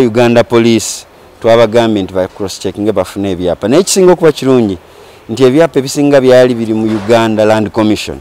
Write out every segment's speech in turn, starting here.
uganda police twabagambye nti bacross checking bafune ebyapa. Naye ekisinga okuba kirungi nti ebyapa ebisinga byali biri mu uganda land commission.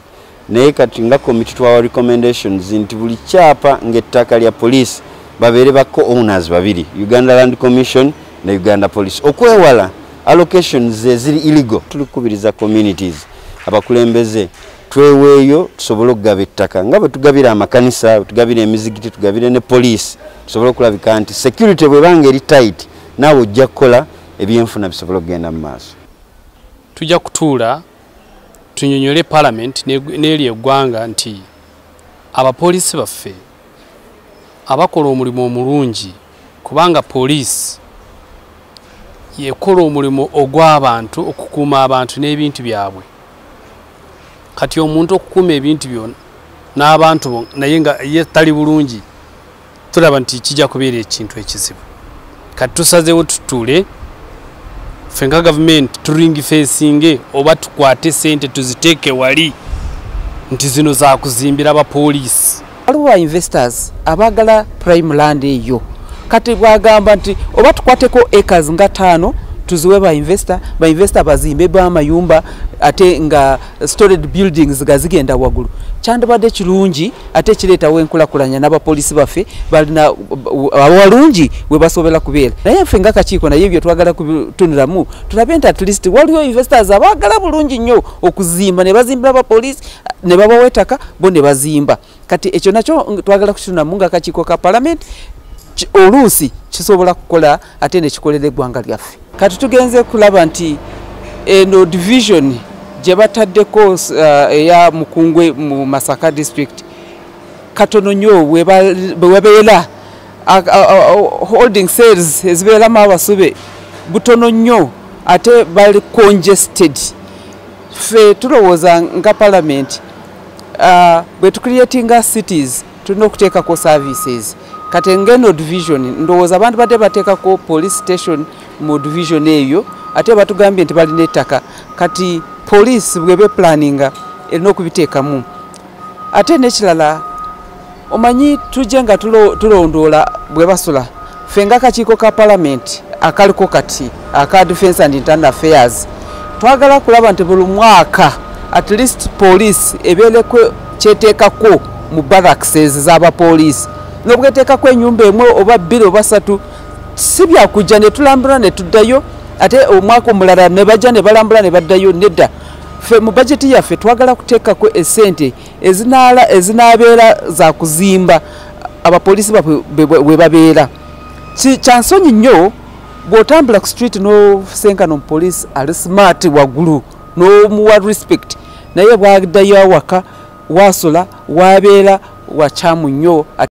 Naye kati nga committee twawa recommendations nti buli kyapa ngaettaka lya police babeere ba co-owners babiri uganda land commission na uganda police. Okwewala allocations eziri illegal. Tulikubiriza communities abakulembeze tweweeyo tusobole okugaba ettaka nga bwe tugabira amakanisa bwe tugabira emizigiti tugabire ne poliisi tusobole okulabika nti security bwebanga eri tight naawe ojja kukola ebyenfuna bisobole okugenda mu maaso. Tujja kutuula tunyonyole palamenti n'eri eggwanga nti abapoliisi baffe abakola omulimu omulungi kubanga poliisi yekola omulimu ogw'abantu okukuuma abantu n'ebintu byabwe kati omuntu okukuuma ebintu byona n'abantu naye nga ye tali bulungi tulaba nti kijja kubeera ekintu ekizibu. Kati tusazeewo tutuule ffe nga gavumenti turingi feesinge oba tukwate sente tuziteeke wali nti zino zakuzimbira abapoliisi waliwo ba investors abaagala prime land eyo. Kati bwagamba nti oba tukwateko acres nga taano tuziwe bainvesta bainvesta bazimbe bamayumba ate nga stored buildings ga zigenda waggulu. Kyandibadde kirungi ate kireetawo enkulakulanya n'abapoliisi baffe balina awalungi we basobera kubeera. Naye ffe nga kakiiko naye ebyo twagala kubitunulamu tulabe nti atleast waliwo investors abaagala bulungi nnyo okuzimba ne bazimbira abapoliisi ne babawa ettaka bo ne bazimba. Kati ekyo nakyo twagala kukitunulamu nga kakiiko ka palamenti oluusi kisobola kukola ate nekikolera eggwanga lyaffe kati tugenze kulaba nti eno division gye bataddeko uh, eya mukungwe mu masaka district katono nnyo webabeera holding sales ezibeeramu abasube butono nnyo ate bali congested. Ffe tulowooza nga parliament uh, bwe tucreatinga cities tulina okuteekako services. Kati ngeno division ndowooza abantu badde bateekako police station mu division eyo ate batugambye nti balina ettaka kati poliisi bwe beplaninga erina okubiteekamu. Ate nekirala omanyi tujje nga tulondoola bwe basula ffe nga akakiiko ka palamenti akaliko kati aka defense and internal affairs twagala kulaba nti buli mwaka at least poliisi ebeereko kyeteekako mu barakses z'abapoliisi nobweteekako enyumba emwe oba bbiri oba satu si byakujja ne tulambula ne tuddayo ate omwaka omulala ne bajja ne balambula ne baddayo nedda. Ffe mu bajeti yaffe twagala kuteekako esente ezinaabeera za kuzimba abapoliisi bwe babeera. Kyansonyi nnyo bw'otambula ku street n'osenkana omupoliisi ali smart waggulu n'omuwa respect naye bwaddayo awaka wasula wabeera wakyamu nnyo